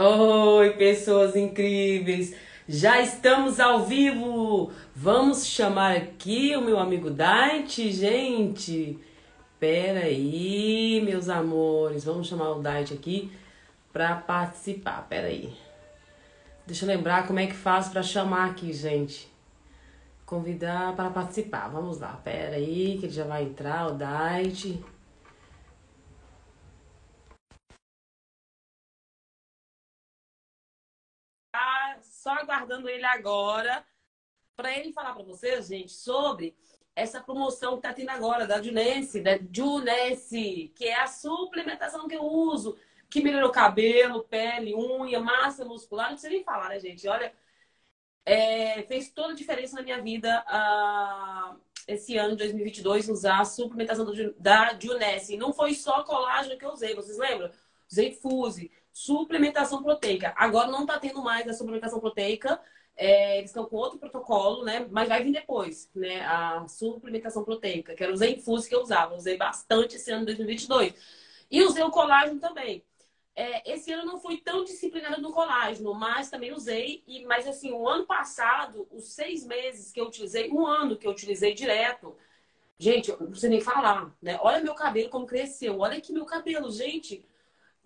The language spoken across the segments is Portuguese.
Oi, pessoas incríveis! Já estamos ao vivo! Vamos chamar aqui o meu amigo Dait, gente! Pera aí, meus amores, vamos chamar o Dait aqui para participar. Pera aí. Deixa eu lembrar como é que faz para chamar aqui, gente. Convidar para participar. Vamos lá. Pera aí, que ele já vai entrar, o Dait. Só aguardando ele agora para ele falar para vocês, gente, sobre essa promoção que está tendo agora da Junesse, da Junesse, que é a suplementação que eu uso, que melhorou cabelo, pele, unha, massa muscular, não precisa nem falar, né, gente? Olha, é, fez toda a diferença na minha vida uh, esse ano, 2022, usar a suplementação do, da Junesse. Não foi só colágeno que eu usei, vocês lembram? Usei Fuse, suplementação proteica. Agora não está tendo mais a suplementação proteica, é, eles estão com outro protocolo, né? Mas vai vir depois, né? A suplementação proteica, que era o Zenfuse que eu usava. Usei bastante esse ano de 2022. E usei o colágeno também. É, esse ano não fui tão disciplinada no colágeno, mas também usei. E, mas assim, o ano passado, os seis meses que eu utilizei, um ano que eu utilizei direto, gente, não precisa nem falar, né? Olha meu cabelo como cresceu. Olha aqui meu cabelo, gente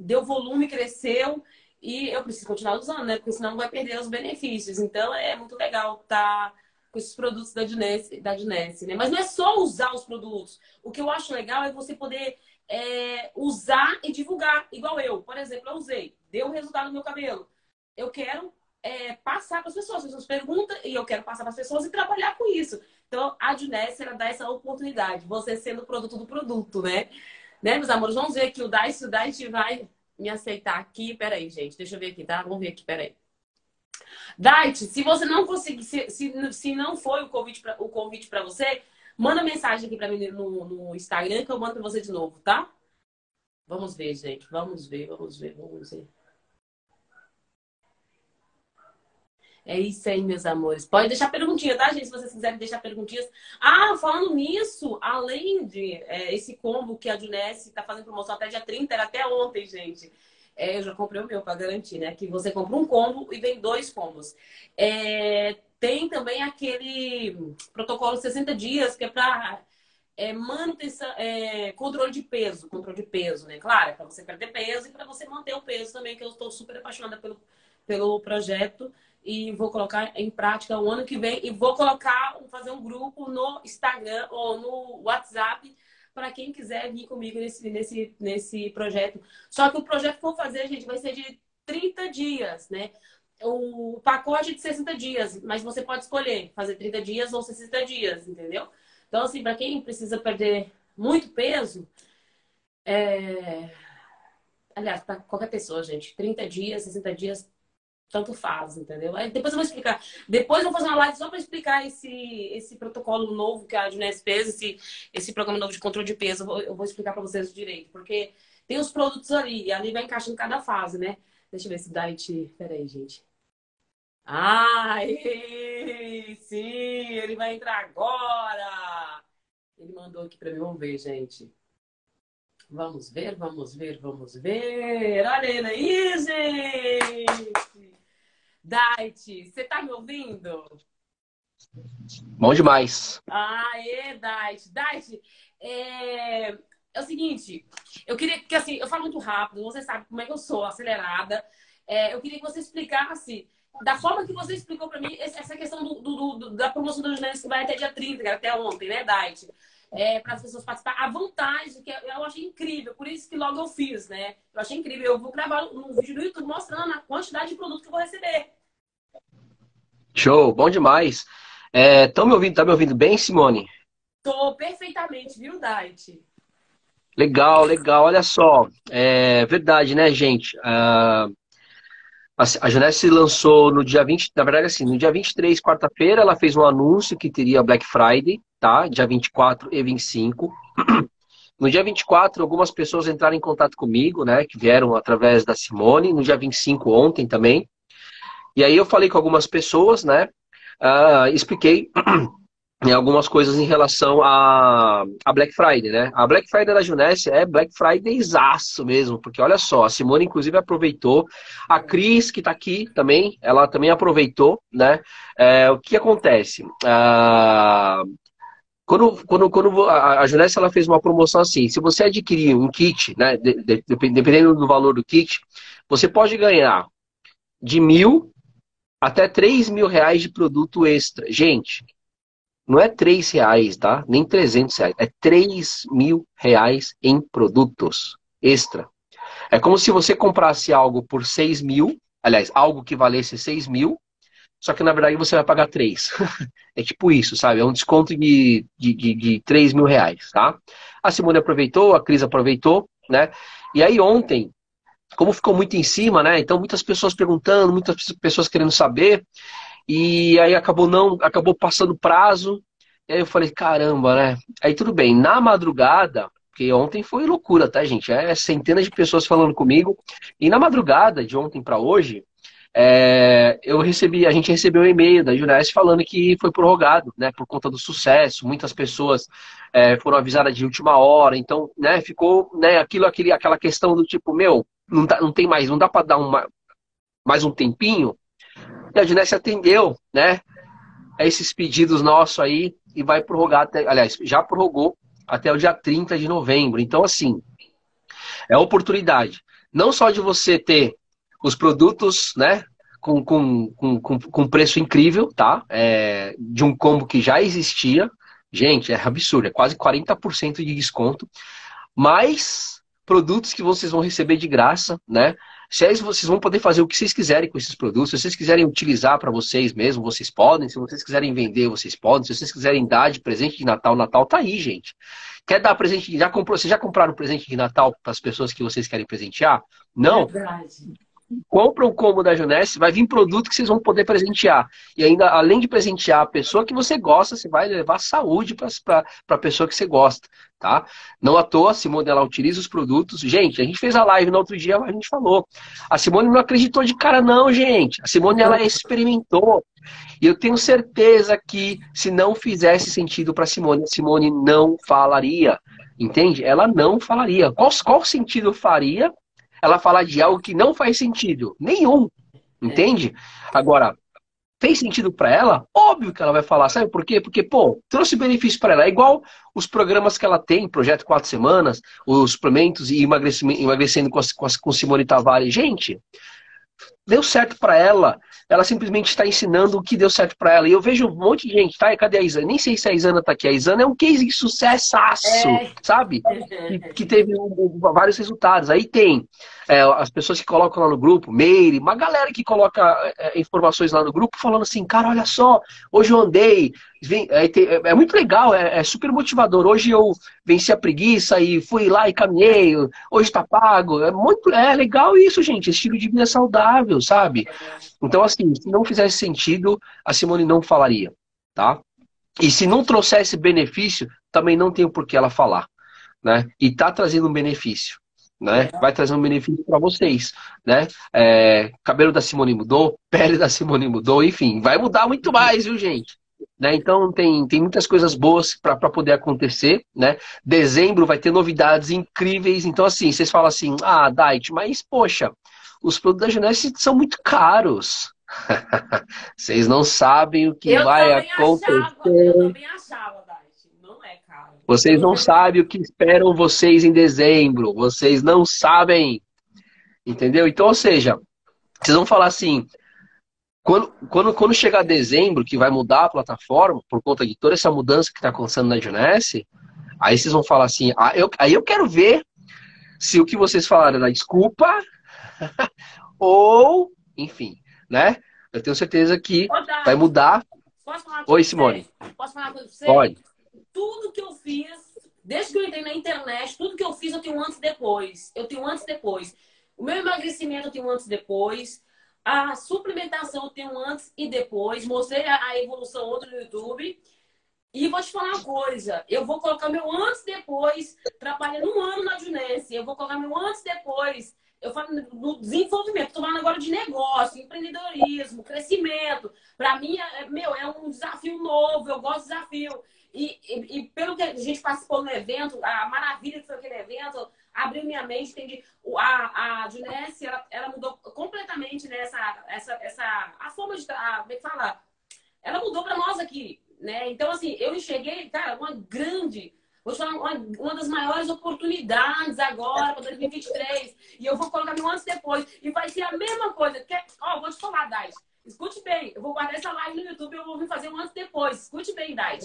deu volume, cresceu e eu preciso continuar usando, né? Porque senão vai perder os benefícios. Então é muito legal estar tá com esses produtos da Dinesse, da Dinesse, né? Mas não é só usar os produtos. O que eu acho legal é você poder é, usar e divulgar, igual eu. Por exemplo, eu usei, deu resultado no meu cabelo. Eu quero é, passar para as pessoas. As pessoas perguntam e eu quero passar para as pessoas e trabalhar com isso. Então, a Dinesse, ela dá essa oportunidade. Você sendo o produto do produto, né? Né, meus amores? Vamos ver aqui o Dice. O Dice vai me aceitar aqui. Peraí, gente. Deixa eu ver aqui, tá? Vamos ver aqui, peraí. Dite, se você não conseguir, se, se, se não foi o convite pra, o convite para você, manda mensagem aqui para mim no, no Instagram que eu mando para você de novo, tá? Vamos ver, gente. Vamos ver, vamos ver, vamos ver. É isso aí, meus amores. Pode deixar perguntinha, tá, gente? Se vocês quiserem deixar perguntinhas. Ah, falando nisso, além de é, esse combo que a Junesse está fazendo promoção até dia 30, era até ontem, gente. É, eu já comprei o meu para garantir, né? Que você compra um combo e vem dois combos. É, tem também aquele protocolo 60 dias, que é para é, manutenção, é, controle de peso, controle de peso, né? Claro, é para você perder peso e para você manter o peso também, que eu estou super apaixonada pelo, pelo projeto e vou colocar em prática o ano que vem e vou colocar, fazer um grupo no Instagram ou no WhatsApp para quem quiser vir comigo nesse, nesse, nesse projeto. Só que o projeto que eu vou fazer, gente, vai ser de 30 dias, né? O pacote de 60 dias, mas você pode escolher fazer 30 dias ou 60 dias, entendeu? Então, assim, para quem precisa perder muito peso, é... aliás, para qualquer pessoa, gente, 30 dias, 60 dias tanto faz, entendeu? Aí depois eu vou explicar. Depois eu vou fazer uma live só para explicar esse, esse protocolo novo que a Juness fez, esse, esse programa novo de controle de peso. Eu vou, eu vou explicar para vocês direito, porque tem os produtos ali, e ali vai encaixando cada fase, né? Deixa eu ver se o Diet. Peraí, gente. Ai, sim, ele vai entrar agora. Ele mandou aqui para mim, vamos ver, gente. Vamos ver, vamos ver, vamos ver. Olha ele aí, gente! Dait, você tá me ouvindo? Bom demais. Aê, Dait. Dait, é... é o seguinte, eu queria que assim, eu falo muito rápido, você sabe como é que eu sou, acelerada. É, eu queria que você explicasse, da forma que você explicou para mim, essa questão do, do, do, da promoção do Junéis que vai até dia 30, até ontem, né, Dait? É, para as pessoas participarem. A vantagem, que eu achei incrível, por isso que logo eu fiz, né? Eu achei incrível. Eu vou gravar um vídeo no YouTube mostrando a quantidade de produto que eu vou receber. Show, bom demais. Estão é, me ouvindo? Tá me ouvindo bem, Simone? Tô perfeitamente, viu, Dait? Legal, legal. Olha só, é verdade, né, gente? Uh, a Janesse lançou no dia 20, na verdade, assim, no dia 23, quarta-feira, ela fez um anúncio que teria Black Friday, tá? Dia 24 e 25. No dia 24, algumas pessoas entraram em contato comigo, né? Que vieram através da Simone. No dia 25, ontem também. E aí eu falei com algumas pessoas, né? Uh, expliquei algumas coisas em relação a, a Black Friday, né? A Black Friday da Junesse é Black Fridayzaço mesmo, porque olha só, a Simone inclusive aproveitou, a Cris, que tá aqui também, ela também aproveitou, né? É, o que acontece? Ah, quando, quando, quando a Junesse ela fez uma promoção assim, se você adquirir um kit, né, de, de, dependendo do valor do kit, você pode ganhar de mil até três mil reais de produto extra. Gente, não é três reais, tá? Nem 300 reais. É três mil reais em produtos extra. É como se você comprasse algo por seis mil, aliás, algo que valesse seis mil, só que na verdade você vai pagar três. é tipo isso, sabe? É um desconto de, de, de, de 3 mil reais, tá? A Simone aproveitou, a Cris aproveitou, né? E aí ontem, como ficou muito em cima, né? Então muitas pessoas perguntando, muitas pessoas querendo saber, e aí acabou não, acabou passando prazo. E aí eu falei, caramba, né? Aí tudo bem, na madrugada, porque ontem foi loucura, tá, gente? É centenas de pessoas falando comigo. E na madrugada, de ontem para hoje, é, eu recebi, a gente recebeu um e-mail da Junés falando que foi prorrogado, né, por conta do sucesso. Muitas pessoas é, foram avisadas de última hora, então, né, ficou, né, aquilo, aquele, aquela questão do tipo, meu, não, dá, não tem mais, não dá para dar uma, mais um tempinho. E a Junés atendeu, né, a esses pedidos nossos aí e vai prorrogar até, aliás, já prorrogou até o dia 30 de novembro. Então, assim, é oportunidade. Não só de você ter os produtos, né? Com, com, com, com preço incrível, tá? É, de um combo que já existia. Gente, é absurdo, é quase 40% de desconto. Mais produtos que vocês vão receber de graça, né? Vocês vão poder fazer o que vocês quiserem com esses produtos. Se vocês quiserem utilizar para vocês mesmo, vocês podem. Se vocês quiserem vender, vocês podem. Se vocês quiserem dar de presente de Natal, Natal tá aí, gente. Quer dar presente? Já comprou? Vocês já compraram presente de Natal para as pessoas que vocês querem presentear? Não? Verdade compra o combo da Junesse, vai vir produto que vocês vão poder presentear. E ainda, além de presentear a pessoa que você gosta, você vai levar saúde para a pessoa que você gosta, tá? Não à toa, a Simone ela utiliza os produtos. Gente, a gente fez a live no outro dia, a gente falou. A Simone não acreditou de cara, não, gente. A Simone ela experimentou. E eu tenho certeza que se não fizesse sentido para Simone, a Simone não falaria. Entende? Ela não falaria. Qual, qual sentido faria ela falar de algo que não faz sentido nenhum. Entende? Agora, fez sentido para ela? Óbvio que ela vai falar. Sabe por quê? Porque, pô, trouxe benefício para ela. É igual os programas que ela tem, Projeto Quatro Semanas, os suplementos e emagrecendo com, com, com Simone Tavares. Gente, deu certo para ela. Ela simplesmente está ensinando o que deu certo para ela. E eu vejo um monte de gente, tá? E cadê a Isana? Nem sei se a Isana tá aqui. A Isana é um case de sucesso, é. sabe? Que, que teve um, vários resultados. Aí tem é, as pessoas que colocam lá no grupo, Meire, uma galera que coloca é, informações lá no grupo falando assim, cara, olha só, hoje eu andei, é, é, muito legal, é, é, super motivador. Hoje eu venci a preguiça e fui lá e caminhei, hoje tá pago. É muito é legal isso, gente. Estilo de vida saudável, sabe? Então, assim, se não fizesse sentido, a Simone não falaria, tá? E se não trouxesse benefício, também não tem por que ela falar, né? E tá trazendo um benefício. Né? Vai trazer um benefício para vocês, né? É, cabelo da Simone mudou, pele da Simone mudou, enfim, vai mudar muito mais, viu, gente? Né? Então tem, tem muitas coisas boas para poder acontecer. Né? Dezembro vai ter novidades incríveis. Então, assim, vocês falam assim, ah, Dait, mas poxa, os produtos da Junesse são muito caros. vocês não sabem o que eu vai acontecer. Achava, eu também achava. Vocês não sabem o que esperam vocês em dezembro. Vocês não sabem. Entendeu? Então, ou seja, vocês vão falar assim, quando, quando, quando chegar dezembro, que vai mudar a plataforma, por conta de toda essa mudança que está acontecendo na Junesse, aí vocês vão falar assim, ah, eu, aí eu quero ver se o que vocês falaram na desculpa, ou, enfim, né? Eu tenho certeza que vai mudar. Oi, Simone. Posso falar com você? Pode. Tudo que eu fiz, desde que eu entrei na internet, tudo que eu fiz eu tenho antes e depois. Eu tenho antes e depois. O meu emagrecimento eu tenho antes e depois. A suplementação tem um antes e depois. Mostrei a evolução outro no YouTube. E vou te falar uma coisa. Eu vou colocar meu antes e depois, trabalhando um ano na Junesse. Eu vou colocar meu antes e depois. Eu falo no desenvolvimento. Estou falando agora de negócio, empreendedorismo, crescimento. Para mim, é, meu, é um desafio novo, eu gosto de desafio. E, e, e, pelo que a gente participou no evento, a maravilha que foi aquele evento, abriu minha mente, entendi. A, a Junesse, ela, ela mudou completamente né, essa, essa, essa, a forma de, como é? Ela mudou para nós aqui, né? Então, assim, eu enxerguei, cara, uma grande, vou te falar, uma, uma das maiores oportunidades agora para 2023. E eu vou colocar meu e depois. E vai ser a mesma coisa. Quer, ó, vou te falar, Dai. Escute bem, eu vou guardar essa live no YouTube e eu vou vir fazer um antes depois. Escute bem, Dai.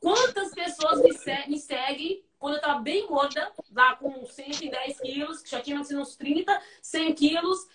Quantas pessoas me, se me seguem quando eu estava bem gorda, lá com 110 quilos, que já tinha sido uns 30, 100 quilos,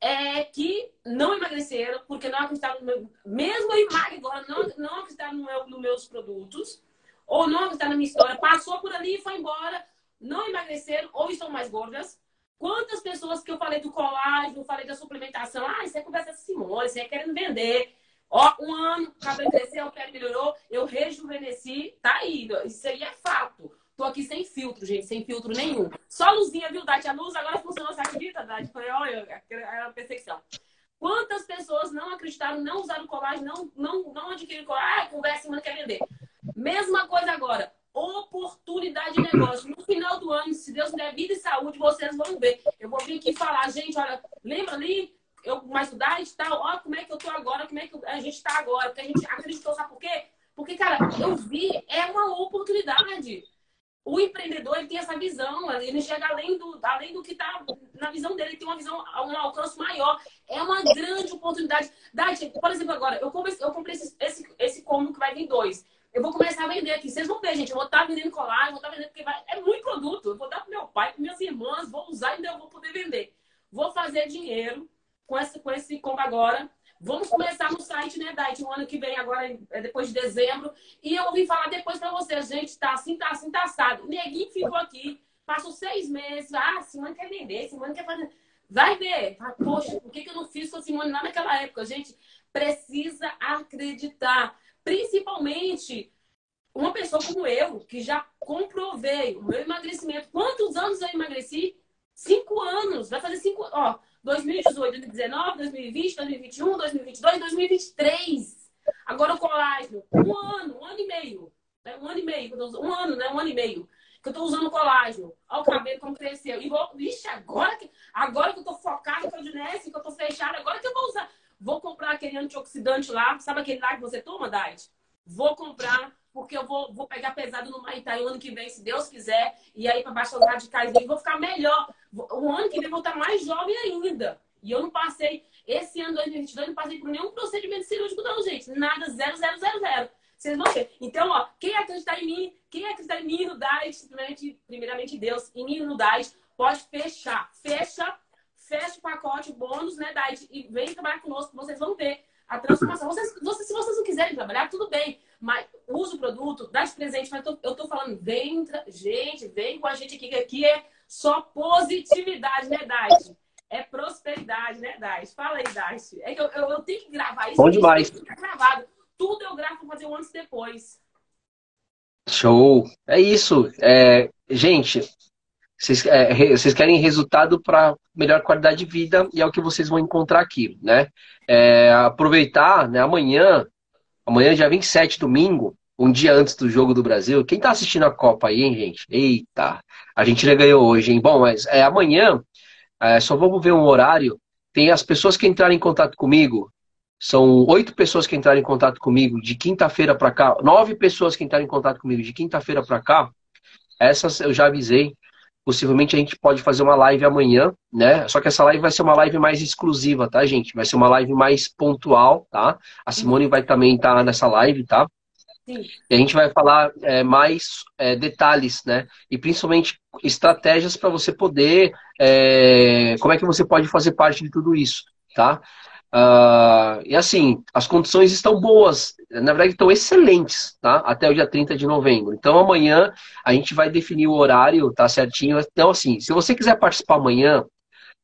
é, que não emagreceram, porque não acreditaram no meu. Mesmo eu magra agora, não, não acreditaram no meu, nos meus produtos, ou não acreditaram na minha história, passou por ali e foi embora, não emagreceram, ou estão mais gordas. Quantas pessoas que eu falei do colágeno, falei da suplementação, ah, isso é conversa de Simone, isso é querendo vender. Ó, um ano, o cabelo cresceu, o pé melhorou, eu rejuvenesci, tá aí. Isso aí é fato. Tô aqui sem filtro, gente, sem filtro nenhum. Só luzinha, viu, Dati? A luz agora funcionou, você acredita, Dati? Foi, olha, era percepção. Quantas pessoas não acreditaram, não usaram colágeno, não, não, não adquiriram colágeno? Ah, conversa, mano, quer vender. Mesma coisa agora. Oportunidade de negócio. No final do ano, se Deus me der vida e saúde, vocês vão ver. Eu vou vir aqui falar, gente, olha, lembra ali eu mais idade e tal, ó, como é que eu tô agora, como é que a gente tá agora, porque a gente acreditou, sabe por quê? Porque, cara, eu vi, é uma oportunidade. O empreendedor, ele tem essa visão, ele enxerga além do, além do que tá na visão dele, ele tem uma visão, um alcance maior. É uma grande oportunidade. Dati, por exemplo, agora, eu comprei, eu comprei esse, esse, esse combo que vai vir dois. Eu vou começar a vender aqui. Vocês vão ver, gente. Eu vou estar tá vendendo colar, vou estar tá vendendo, porque vai... é muito produto. Eu vou dar para meu pai, para minhas irmãs, vou usar e ainda vou poder vender. Vou fazer dinheiro com esse, com esse combo agora. Vamos começar no site, né, Dait? O ano que vem, agora, é depois de dezembro. E eu ouvi falar depois pra vocês, gente, tá assim, tá assim, tá assado. Neguinho ficou aqui, passou seis meses. Ah, Simone quer vender, Simone quer fazer. Vai ver. Poxa, por que, que eu não fiz com a Simone lá naquela época? Gente, precisa acreditar. Principalmente uma pessoa como eu, que já comprovei o meu emagrecimento. Quantos anos eu emagreci? Cinco anos. Vai fazer cinco. Ó, 2018, 2019, 2020, 2021, 2022, 2023. Agora o colágeno. Um ano, um ano e meio. Né? Um ano e meio. Um ano, né? Um ano e meio. Que eu tô usando colágeno. Olha o cabelo como cresceu. E vou. Vixe, agora que, agora que eu tô focada, que eu que eu tô fechada, agora que eu vou usar. Vou comprar aquele antioxidante lá. Sabe aquele lá que você toma, Dait? Vou comprar porque eu vou, vou pegar pesado no Maitai o ano que vem, se Deus quiser, e aí para baixar os radicais dele, vou ficar melhor. O ano que vem vou estar mais jovem ainda. E eu não passei, esse ano 2022, não passei por nenhum procedimento cirúrgico, não, gente. Nada, zero, zero, zero, zero. Vocês vão ver. Então, ó, quem acreditar em mim, quem acreditar em mim no DAIT, primeiramente, primeiramente Deus, em mim no DAIT, pode fechar. Fecha, fecha o pacote, bônus, né, DAIT, e vem trabalhar conosco, vocês vão ver a transformação. Vocês, vocês, se vocês não quiserem trabalhar, tudo bem. Mas usa o produto, dá de presente. Mas eu tô falando, vem, gente, vem com a gente aqui, que aqui é só positividade, né, Dait? É prosperidade, né, Dait? Fala aí, Dait. É que eu, eu, eu, tenho que gravar isso. Bom demais. gravado. Tudo eu gravo pra fazer um antes e depois. Show! É isso. É, gente, vocês, é, vocês querem resultado para melhor qualidade de vida e é o que vocês vão encontrar aqui, né? É, aproveitar, né, amanhã Amanhã, dia 27, domingo, um dia antes do jogo do Brasil. Quem tá assistindo a Copa aí, hein, gente? Eita, a Argentina ganhou hoje, hein? Bom, mas é, amanhã, é, só vamos ver um horário. Tem as pessoas que entraram em contato comigo. São oito pessoas que entraram em contato comigo de quinta-feira para cá. Nove pessoas que entraram em contato comigo de quinta-feira para cá. Essas eu já avisei. Possivelmente a gente pode fazer uma live amanhã, né? Só que essa live vai ser uma live mais exclusiva, tá, gente? Vai ser uma live mais pontual, tá? A Simone vai também estar tá nessa live, tá? Sim. E a gente vai falar é, mais é, detalhes, né? E principalmente estratégias para você poder. É, como é que você pode fazer parte de tudo isso, tá? Uh, e assim, as condições estão boas, na verdade estão excelentes, tá? Até o dia 30 de novembro. Então amanhã a gente vai definir o horário, tá certinho. Então, assim, se você quiser participar amanhã,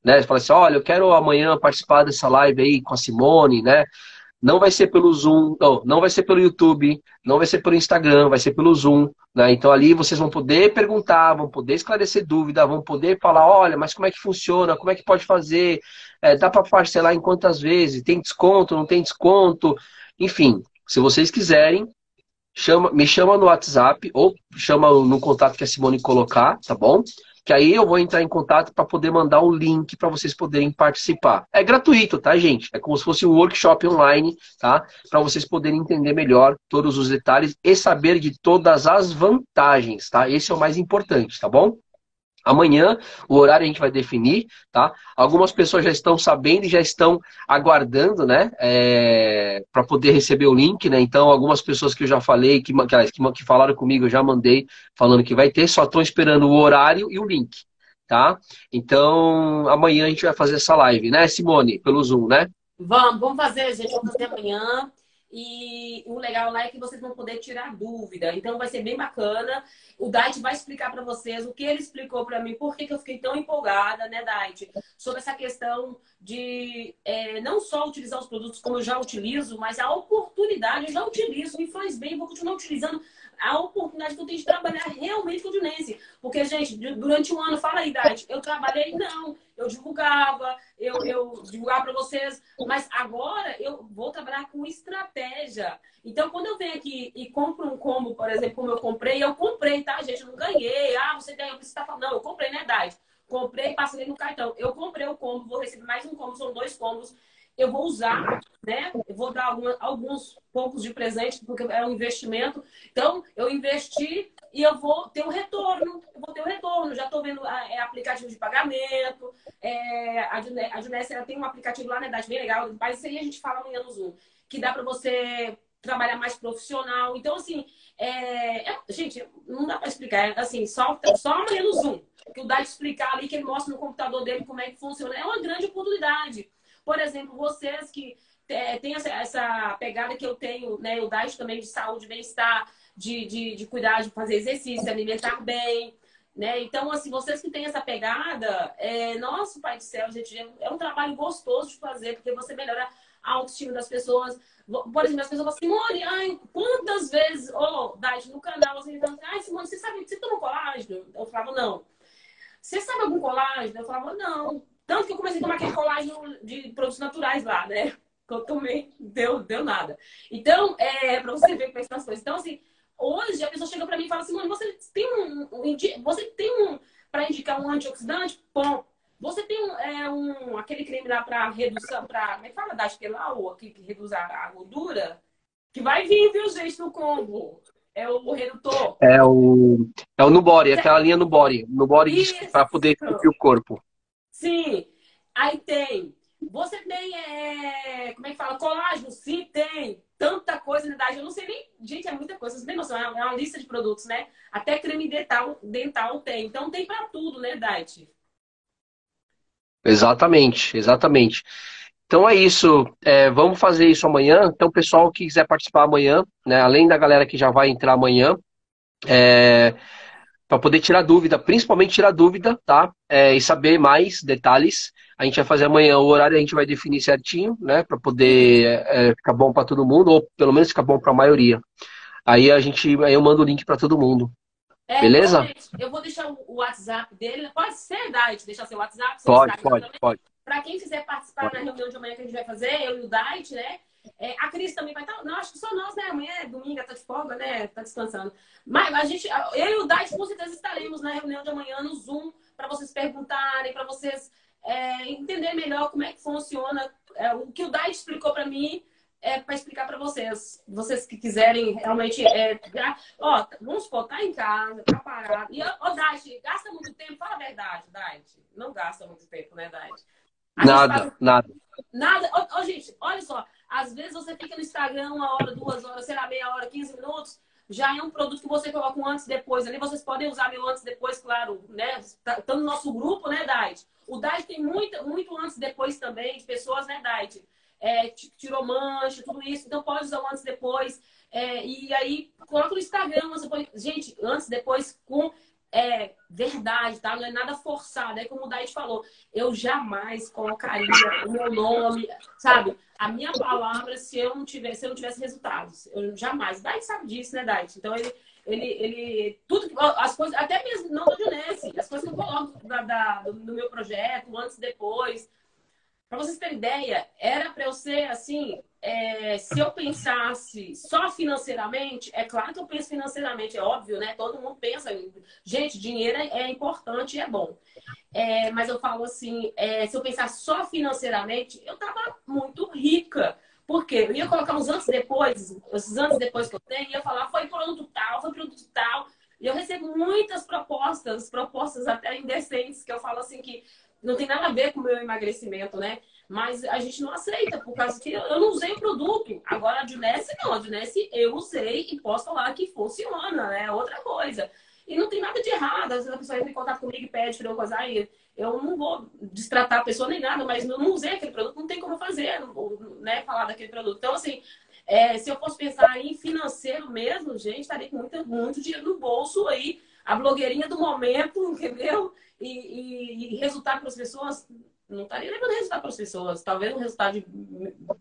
né? Fala assim, olha, eu quero amanhã participar dessa live aí com a Simone, né? Não vai ser pelo Zoom, não, não vai ser pelo YouTube, não vai ser pelo Instagram, vai ser pelo Zoom. Né? Então ali vocês vão poder perguntar, vão poder esclarecer dúvida, vão poder falar, olha, mas como é que funciona, como é que pode fazer, é, dá para parcelar em quantas vezes, tem desconto, não tem desconto, enfim, se vocês quiserem, chama, me chama no WhatsApp ou chama no contato que a Simone colocar, tá bom? Que aí eu vou entrar em contato para poder mandar o link para vocês poderem participar. É gratuito, tá, gente? É como se fosse um workshop online, tá? Para vocês poderem entender melhor todos os detalhes e saber de todas as vantagens, tá? Esse é o mais importante, tá bom? Amanhã, o horário a gente vai definir, tá? Algumas pessoas já estão sabendo e já estão aguardando, né? É, para poder receber o link, né? Então, algumas pessoas que eu já falei, que, que, que falaram comigo, eu já mandei falando que vai ter, só estão esperando o horário e o link, tá? Então, amanhã a gente vai fazer essa live, né, Simone? Pelo Zoom, né? Vamos, vamos fazer, gente. Vamos fazer amanhã. E o legal lá é que vocês vão poder tirar dúvida. Então vai ser bem bacana. O Dait vai explicar para vocês o que ele explicou para mim, por que, que eu fiquei tão empolgada, né, Dait? Sobre essa questão de é, não só utilizar os produtos como eu já utilizo, mas a oportunidade, eu já utilizo, me faz bem, vou continuar utilizando a oportunidade que eu tenho de trabalhar realmente com o Dinense. Porque, gente, durante um ano, fala aí, Dade, eu trabalhei, não, eu divulgava, eu, eu divulgava para vocês, mas agora eu vou trabalhar com estratégia. Então, quando eu venho aqui e compro um combo, por exemplo, como eu comprei, eu comprei, tá, gente? Eu não ganhei. Ah, você ganhou, você tá falando. Não, eu comprei, né, Dade? Comprei, passei no cartão. Eu comprei o combo, vou receber mais um combo, são dois combos eu vou usar, né? Eu vou dar alguma, alguns poucos de presente, porque é um investimento. Então, eu investi e eu vou ter um retorno. Eu vou ter um retorno. Já estou vendo é, aplicativo de pagamento. É, a Juness, ela tem um aplicativo lá na idade bem legal, mas isso aí a gente fala amanhã no Zoom, que dá para você trabalhar mais profissional. Então, assim, é... É... gente, não dá para explicar. É, assim, só, só amanhã no Zoom. Que o Dá explicar ali, que ele mostra no computador dele como é que funciona. É uma grande oportunidade. Por exemplo, vocês que é, têm essa, essa, pegada que eu tenho, né? O DAIS também de saúde, bem-estar, de, de, de cuidar, de fazer exercício, alimentar bem. Né? Então, assim, vocês que têm essa pegada, é, nosso Pai do Céu, gente, é um trabalho gostoso de fazer, porque você melhora a autoestima das pessoas. Por exemplo, as pessoas falam, Simone, ai, quantas vezes, oh, Dade, no canal, você fala, ai, Simone, você sabe, você toma colágeno? Eu falava, não. Você sabe algum colágeno? Eu falava, não. Tanto que eu comecei a tomar aquele colágeno de produtos naturais lá, né? Que eu tomei, deu, deu nada. Então, é pra você ver como é que as coisas. Então, assim, hoje a pessoa chega pra mim e fala assim, mano, você tem um, um você tem um, pra indicar um antioxidante? Bom, você tem um, é, um aquele creme lá pra redução, pra, como é que fala? Da ou que, que reduz a gordura? Que vai vir, viu, gente, no combo. É o redutor. É o, é o Nubori, aquela linha Nubori. Nubori para poder cobrir o corpo. Sim. Aí tem. Você tem, é, como é que fala? Colágeno? Sim, tem. Tanta coisa na verdade. Eu não sei nem. Gente, é muita coisa. Você tem noção? É uma lista de produtos, né? Até creme dental, dental tem. Então tem para tudo, né, Dait? Exatamente, exatamente. Então é isso. É, vamos fazer isso amanhã. Então, pessoal que quiser participar amanhã, né, além da galera que já vai entrar amanhã, é, para poder tirar dúvida, principalmente tirar dúvida, tá? É, e saber mais detalhes. A gente vai fazer amanhã o horário, a gente vai definir certinho, né? Para poder é, ficar bom para todo mundo, ou pelo menos ficar bom para a maioria. Aí a gente, aí eu mando o link para todo mundo. É, Beleza? Eu vou deixar o WhatsApp dele. Pode ser, Dait, deixar seu WhatsApp. Seu pode, pode, pode. Para quem quiser participar pode. na reunião de amanhã que a gente vai fazer, eu e o Dait, né? É, a Cris também vai estar. Tá, não, acho que só nós, né? Amanhã é domingo, tá de folga, né? Tá descansando. Mas a gente, eu e o Dait com certeza estaremos na reunião de amanhã no Zoom para vocês perguntarem, para vocês é, entender melhor como é que funciona. É, o que o Dait explicou para mim é para explicar para vocês. Vocês que quiserem realmente. É, ó, vamos supor, tá em casa, tá parado. E, ó, Dait, gasta muito tempo? Fala a verdade, Dait. Não gasta muito tempo, né, Dait? Nada, nada. Nada. Ô, ô, gente, olha só. Às vezes você fica no Instagram uma hora, duas horas, sei lá, meia hora, 15 minutos. Já é um produto que você coloca um antes e depois ali. Vocês podem usar meu antes e depois, claro, né? Tá, tá no nosso grupo, né, Dait? O Dait tem muito, muito antes e depois também, de pessoas, né, Dait? É, tirou mancha, tudo isso. Então pode usar o antes e depois. É, e aí, coloca no Instagram, você pode. Gente, antes depois com é verdade, tá? Não é nada forçado. É como o Daid falou, eu jamais colocaria o meu nome, sabe? a minha palavra se eu não tivesse, se eu não tivesse resultados. Eu jamais. Dait sabe disso, né, Dait? Então ele, ele, ele, tudo as coisas, até mesmo não do Junesse, as coisas que eu coloco da, da, do meu projeto, antes, depois. Para vocês terem ideia, era para eu ser assim, é, se eu pensasse só financeiramente, é claro que eu penso financeiramente, é óbvio, né? Todo mundo pensa. Gente, dinheiro é, é importante e é bom. É, mas eu falo assim, é, se eu pensar só financeiramente, eu tava muito rica. Por quê? Eu ia colocar uns anos depois, esses anos depois que eu tenho, ia falar, foi produto tal, foi produto tal. E eu recebo muitas propostas, propostas até indecentes, que eu falo assim que não tem nada a ver com o meu emagrecimento, né? Mas a gente não aceita, por causa que eu não usei o produto. Agora a Junesse não, a Junesse eu usei e posso falar que funciona, né? É outra coisa. E não tem nada de errado. Às vezes a pessoa entra em contato comigo e pede para eu coisa. Aí eu não vou destratar a pessoa nem nada, mas não usei aquele produto, não tem como fazer, né? Falar daquele produto. Então, assim, é, se eu fosse pensar em financeiro mesmo, gente, estaria com muito, muito dinheiro no bolso aí, a blogueirinha do momento, entendeu? E, e, e resultado para as pessoas, não estaria levando resultado para as pessoas, talvez um resultado de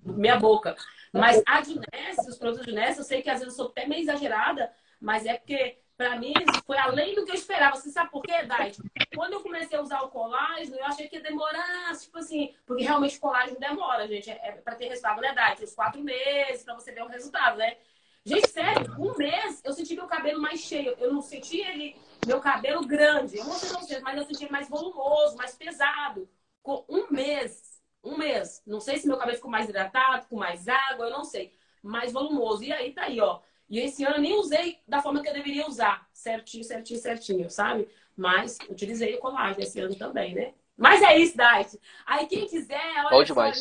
meia boca. Mas a Dinesse, os produtos Dinesse, eu sei que às vezes eu sou até meio exagerada, mas é porque para mim, foi além do que eu esperava. Você sabe por quê, Dait? Quando eu comecei a usar o colágeno, eu achei que ia demorar, tipo assim, porque realmente o colágeno demora, gente, é, é para ter resultado, né, Dait? Uns quatro meses para você ver o resultado, né? Gente, sério, um mês eu senti meu cabelo mais cheio. Eu não senti ele, meu cabelo grande. Eu não sei vocês, mas eu senti ele mais volumoso, mais pesado. Com um mês, um mês. Não sei se meu cabelo ficou mais hidratado, com mais água, eu não sei. Mais volumoso. E aí tá aí, ó. E esse ano eu nem usei da forma que eu deveria usar. Certinho, certinho, certinho, sabe? Mas utilizei o colágeno esse ano também, né? Mas é isso, Dait. Aí quem quiser, olha só,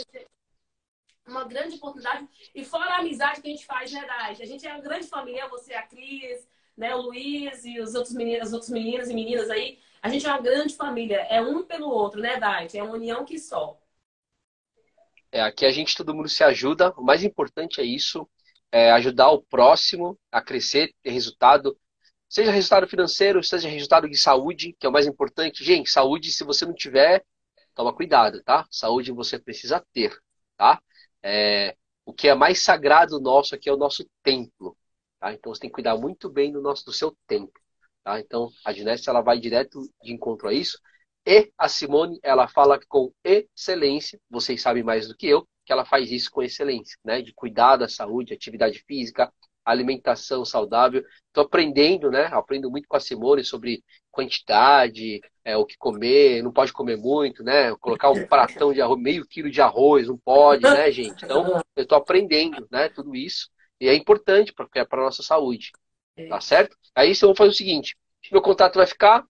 uma grande oportunidade. E fora a amizade que a gente faz, né, Dait? A gente é uma grande família, você, a Cris, né, o Luiz e os outros meninos, as outras meninas e meninas aí. A gente é uma grande família, é um pelo outro, né, Dait? É uma união que só. É, aqui a gente, todo mundo se ajuda. O mais importante é isso é, ajudar o próximo a crescer, ter resultado, seja resultado financeiro, seja resultado de saúde, que é o mais importante. Gente, saúde, se você não tiver, toma cuidado, tá? Saúde você precisa ter, tá? É, o que é mais sagrado nosso aqui é o nosso templo, tá? Então você tem que cuidar muito bem do nosso do seu templo, tá? Então a Gineste ela vai direto de encontro a isso. E a Simone, ela fala com excelência, vocês sabem mais do que eu, que ela faz isso com excelência, né? De cuidar da saúde, atividade física, alimentação saudável. Estou aprendendo, né? Aprendo muito com a Simone sobre quantidade, é, o que comer, não pode comer muito, né? Colocar um pratão de arroz, meio quilo de arroz, não pode, né, gente? Então, eu estou aprendendo, né? Tudo isso. E é importante para a nossa saúde. Tá certo? Aí, eu vou fazer o seguinte: meu contato vai ficar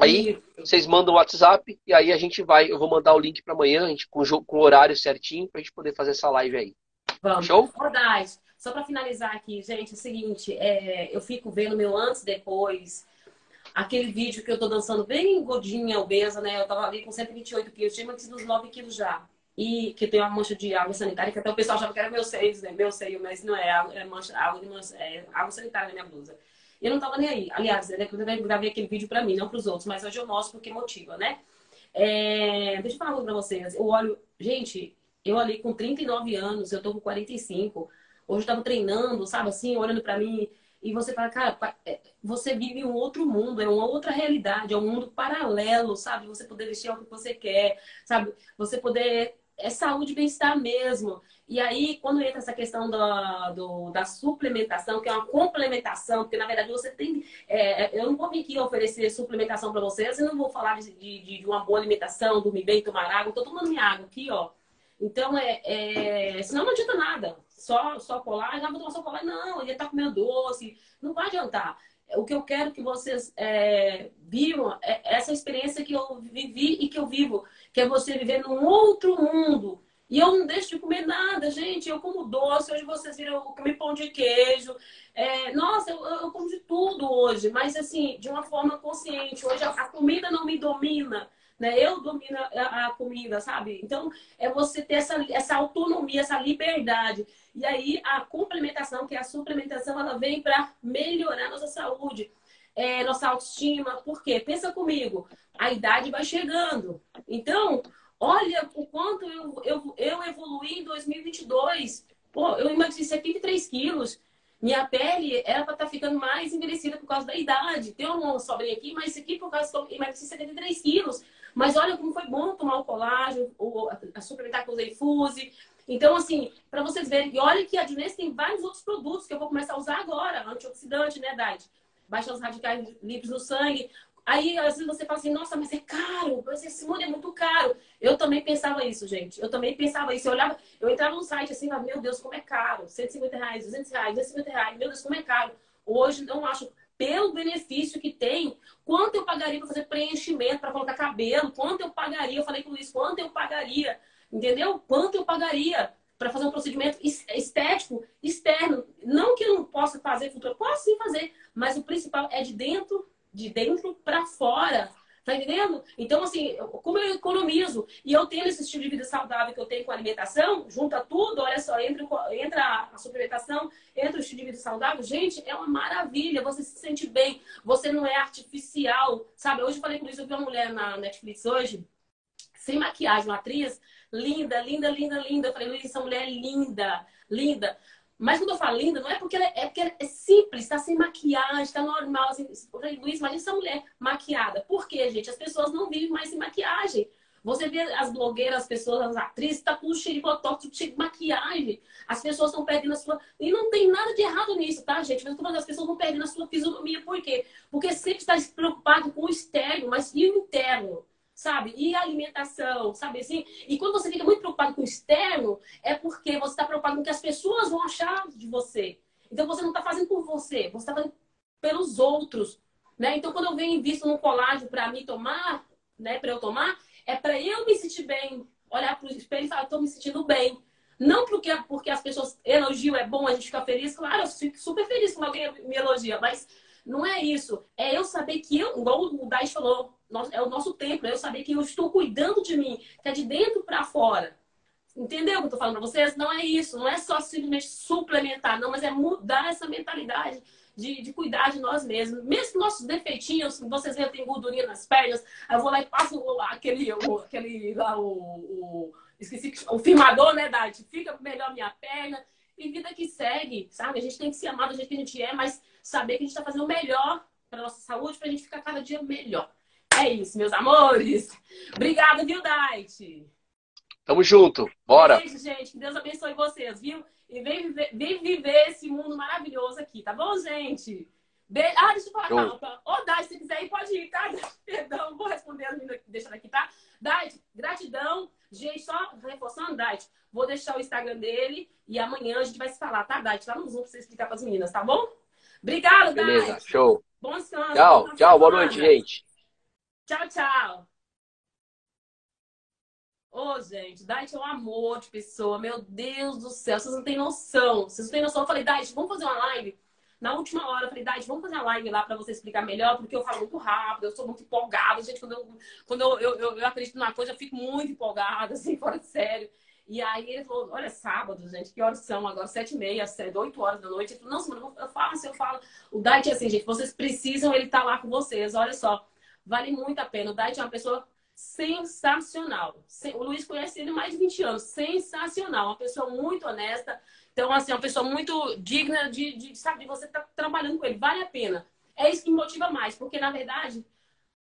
Aí vocês mandam o WhatsApp e aí a gente vai. Eu vou mandar o link para amanhã, a gente, com, com o horário certinho, para a gente poder fazer essa live aí. Vamos. Show? Verdade. Só para finalizar aqui, gente, é o seguinte: é, eu fico vendo meu antes e depois. Aquele vídeo que eu tô dançando bem gordinha, obesa, né? Eu tava ali com 128 quilos, tinha mantido uns 9 quilos já. E que tem uma mancha de água sanitária, que até o pessoal achava que era meu seio, né? Meu seio, mas não é, é mancha, água, mancha, é água sanitária na minha blusa. E eu não tava nem aí. Aliás, né, eu gravei aquele vídeo para mim, não para os outros, mas hoje eu mostro porque motiva, né? É... Deixa eu falar uma coisa pra vocês. Eu olho, gente, eu olhei com 39 anos, eu tô com 45. Hoje eu tava treinando, sabe assim, olhando para mim. E você fala, cara, é, você vive um outro mundo, é uma outra realidade, é um mundo paralelo, sabe? Você poder vestir o que você quer, sabe? Você poder. É saúde e bem-estar mesmo. E aí, quando entra essa questão da, do, da suplementação, que é uma complementação, porque na verdade você tem. É, é eu não vou vir aqui oferecer suplementação para vocês, eu não vou falar de, de, de, uma boa alimentação, dormir bem, tomar água. Estou tomando minha água aqui, ó. Então, é, é, senão não adianta nada. Só, só colar, já vou tomar só colar. Não, ele tá comendo doce. Não vai adiantar. O que eu quero que vocês é, vivam é essa experiência que eu vivi e que eu vivo, que é você viver num outro mundo e eu não deixo de comer nada, gente. Eu como doce, hoje vocês viram, eu comi pão de queijo. É, nossa, eu, eu, como de tudo hoje, mas assim, de uma forma consciente. Hoje a, a comida não me domina, né? Eu domino a, a, comida, sabe? Então, é você ter essa, essa autonomia, essa liberdade. E aí, a complementação, que é a suplementação, ela vem para melhorar nossa saúde. É, nossa autoestima, por quê? Pensa comigo, a idade vai chegando. Então, Olha o quanto eu, eu, eu evoluí em 2022. Pô, eu emagreci 73 quilos. Minha pele era para estar tá ficando mais envelhecida por causa da idade. Tem uma sobrinha aqui, mas isso aqui por causa que eu emagreci 73 quilos. Mas olha como foi bom tomar o colágeno, o, a suplementar com o Zeifuse. Então, assim, para vocês verem, e olha que a Juness tem vários outros produtos que eu vou começar a usar agora, antioxidante, né, Dade? Baixa os radicais livres no sangue. Aí, às vezes, você fala assim, nossa, mas é caro, mas esse mundo é muito caro. Eu também pensava isso, gente. Eu também pensava isso. Eu olhava, eu entrava no site assim, meu Deus, como é caro. 150 reais, 200 reais, 250 reais. Meu Deus, como é caro. Hoje, não acho, pelo benefício que tem, quanto eu pagaria para fazer preenchimento, para colocar cabelo, quanto eu pagaria, eu falei com o Luiz, quanto eu pagaria Entendeu? Quanto eu pagaria para fazer um procedimento estético externo? Não que eu não possa fazer futuro, posso sim fazer, mas o principal é de dentro, de dentro para fora. Tá entendendo? Então, assim, como eu economizo e eu tenho esse estilo de vida saudável que eu tenho com a alimentação, junta tudo, olha só, entra, entra a suplementação, entra o estilo de vida saudável, gente, é uma maravilha, você se sente bem, você não é artificial, sabe? Hoje eu falei com isso, eu vi uma mulher na Netflix hoje, sem maquiagem, uma atriz, linda, linda, linda, linda. Eu falei, Luiz, essa mulher é linda, linda. Mas quando eu falo linda, não é porque ela é, é porque ela é simples, está sem maquiagem, está normal. Assim. Luiz, imagina essa mulher maquiada. Por quê, gente? As pessoas não vivem mais sem maquiagem. Você vê as blogueiras, as pessoas, as atrizes, tá tudo cheio de botox, de maquiagem. As pessoas estão perdendo a sua. E não tem nada de errado nisso, tá, gente? Mas as pessoas estão perdendo a sua fisionomia. Por quê? Porque sempre está preocupado com o externo, mas e o interno? Sabe? E alimentação, sabe assim? E quando você fica muito preocupado com o externo, é porque você está preocupado com o que as pessoas vão achar de você. Então você não está fazendo por você, você está fazendo pelos outros, né? Então quando eu venho visto num colágeno para mim tomar, né, para eu tomar, é para eu me sentir bem, olhar para o espelho e falar, estou me sentindo bem. Não porque, porque as pessoas elogiam, é bom a gente ficar feliz. Claro, eu fico super feliz quando alguém me elogia, mas não é isso. É eu saber que eu, igual o Dais falou, é o nosso templo, é eu saber que eu estou cuidando de mim, que é de dentro para fora. Entendeu o que eu estou falando para vocês? Não é isso, não é só simplesmente suplementar, não, mas é mudar essa mentalidade de, de cuidar de nós mesmos. Mesmo nossos defeitinhos, vocês veem, tem gordurinha nas pernas, aí eu vou lá e passo aquele, o, aquele lá, o, o, esqueci, o firmador, né, Dati? Fica melhor minha perna. E vida que segue, sabe? A gente tem que se amar do jeito que a gente é, mas saber que a gente está fazendo o melhor para nossa saúde, para a gente ficar cada dia melhor. É isso, meus amores. Obrigada, viu, Dait? Tamo junto. Bora. Beijo, gente. Que Deus abençoe vocês, viu? E vem viver, vem viver esse mundo maravilhoso aqui, tá bom, gente? Be... Ah, deixa eu falar, calma. Tá? Ô, Dait, se quiser ir, pode ir, tá? Perdão, vou responder as meninas deixando aqui, tá? Dait, gratidão. Gente, só reforçando, Dait, vou deixar o Instagram dele e amanhã a gente vai se falar, tá, Dait? Lá no Zoom pra você explicar pras meninas, tá bom? Obrigado, Beleza, Dait. show. Bom descanso. Tchau, tchau, boa noite, gente. Tchau, tchau. Ô, oh, gente, Dait é um amor de pessoa. Meu Deus do céu, vocês não têm noção. Vocês não têm noção. Eu falei, Dait, vamos fazer uma live? Na última hora, eu falei, Dait, vamos fazer uma live lá para você explicar melhor, porque eu falo muito rápido, eu sou muito empolgada. Gente, quando eu, quando eu, eu, eu, acredito numa coisa, eu fico muito empolgada, assim, fora de sério. E aí ele falou, olha, sábado, gente, que horas são agora? Sete e meia, sete, oito horas da noite. Ele falou, nossa, mano, eu falo assim, eu falo. O Dait é assim, gente, vocês precisam, ele tá lá com vocês, olha só. Vale muito a pena. O Dait é uma pessoa sensacional. O Luiz conhece ele mais de 20 anos. Sensacional. Uma pessoa muito honesta. Então, assim, uma pessoa muito digna de, de sabe, você estar tá trabalhando com ele. Vale a pena. É isso que me motiva mais. Porque, na verdade,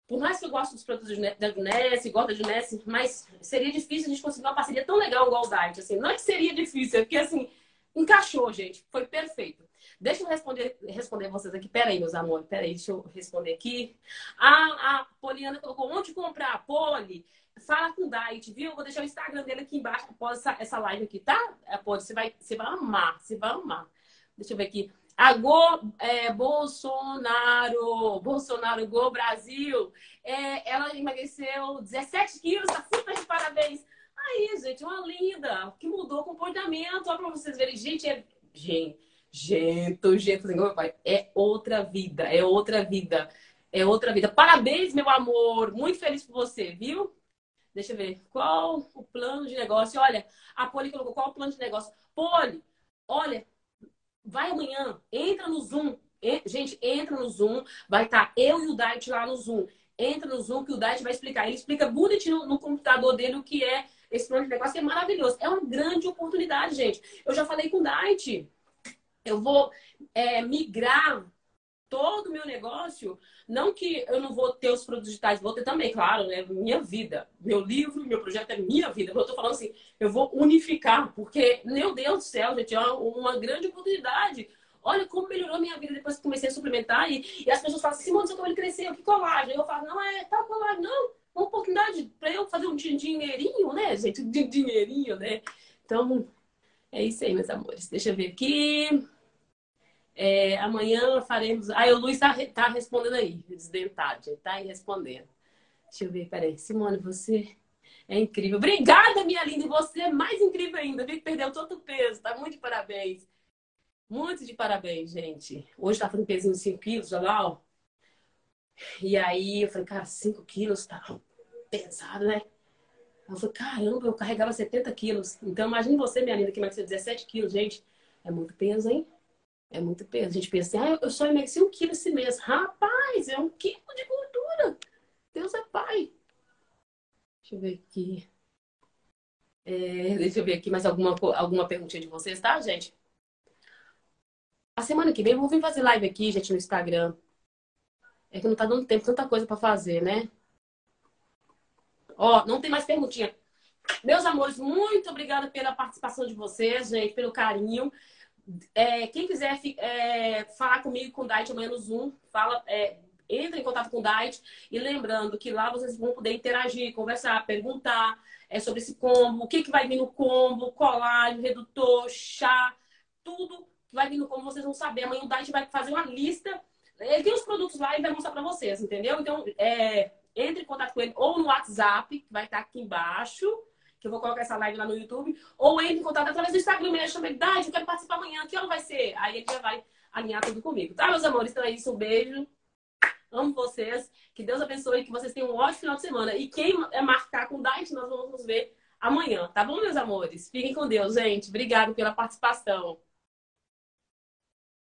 por mais que eu goste dos produtos da Junesse, gosto da Junesse, mas seria difícil a gente conseguir uma parceria tão legal igual o Dait. Assim, não é que seria difícil, é porque, assim, encaixou, gente. Foi perfeito. Deixa eu responder, responder vocês aqui. Pera aí, meus amores. Pera aí, deixa eu responder aqui. A, a Poliana colocou onde comprar? Poli, fala com o Diet, viu? Vou deixar o Instagram dele aqui embaixo após essa, essa live aqui, tá? É, pode, você vai, você vai amar, você vai amar. Deixa eu ver aqui. A Go é, Bolsonaro, Bolsonaro Go Brasil, é, ela emagreceu 17 quilos, tá super de parabéns. Aí, gente, uma linda, que mudou o comportamento. Olha pra vocês verem, gente, é, gente, Gente, gente, meu pai, é outra vida, é outra vida, é outra vida. Parabéns, meu amor, muito feliz por você, viu? Deixa eu ver, qual o plano de negócio? Olha, a Poli colocou qual o plano de negócio. Poli, olha, vai amanhã, entra no Zoom. Gente, entra no Zoom, vai estar tá eu e o Diet lá no Zoom. entra no Zoom que o Diet vai explicar. Ele explica bonitinho no, no computador dele o que é esse plano de negócio, que é maravilhoso. É uma grande oportunidade, gente. Eu já falei com o Diet. Eu vou é, migrar todo o meu negócio. Não que eu não vou ter os produtos digitais, vou ter também, claro, né? Minha vida. Meu livro, meu projeto é minha vida. Eu tô falando assim, eu vou unificar, porque, meu Deus do céu, gente, é uma grande oportunidade. Olha como melhorou minha vida depois que comecei a suplementar. E, e as pessoas falam assim, Simone, seu cabelo cresceu, que colagem. Eu falo, não é tal colagem, não. Uma oportunidade para eu fazer um dinheirinho, né, gente? De dinheirinho, né? Então, é isso aí, meus amores. Deixa eu ver aqui. É, amanhã faremos. Ah, o Luiz está tá respondendo aí, desdentado, está aí respondendo. Deixa eu ver, peraí. Simone, você é incrível. Obrigada, minha linda. E você é mais incrível ainda. Vi que perdeu todo o peso. Tá muito de parabéns. Muito de parabéns, gente. Hoje tá fazendo pezinho de 5 quilos, olha lá, ó. E aí eu falei, cara, 5 quilos tá pesado, né? Eu falei, caramba, eu carregava 70 quilos. Então imagine você, minha linda, que emagreceu 17 quilos, gente. É muito peso, hein? É muito peso. A gente pensa assim, ah, eu só emagreci um quilo esse mês. Rapaz, é um quilo de gordura. Deus é pai. Deixa eu ver aqui. É, deixa eu ver aqui mais alguma, alguma perguntinha de vocês, tá, gente? A semana que vem eu vou vir fazer live aqui, gente, no Instagram. É que não tá dando tempo, tanta coisa para fazer, né? Ó, não tem mais perguntinha. Meus amores, muito obrigada pela participação de vocês, gente, pelo carinho. É, quem quiser é, falar comigo com o Diet amanhã no Zoom, fala, é, entra em contato com o Diet. E lembrando que lá vocês vão poder interagir, conversar, perguntar é, sobre esse combo, o que, que vai vir no combo, colágeno, redutor, chá, tudo que vai vir no combo, vocês vão saber. Amanhã o Diet vai fazer uma lista. Ele tem os produtos lá e vai mostrar para vocês, entendeu? Então, é, entre em contato com ele ou no WhatsApp, que vai estar aqui embaixo que eu vou colocar essa live lá no YouTube, ou entre em contato através do Instagram, me chama ele, Dade, eu quero participar amanhã, que hora vai ser? Aí ele já vai alinhar tudo comigo, tá, meus amores? Então é isso, um beijo. Amo vocês. Que Deus abençoe, que vocês tenham um ótimo final de semana. E quem é marcar com o nós vamos nos ver amanhã, tá bom, meus amores? Fiquem com Deus, gente. Obrigado pela participação.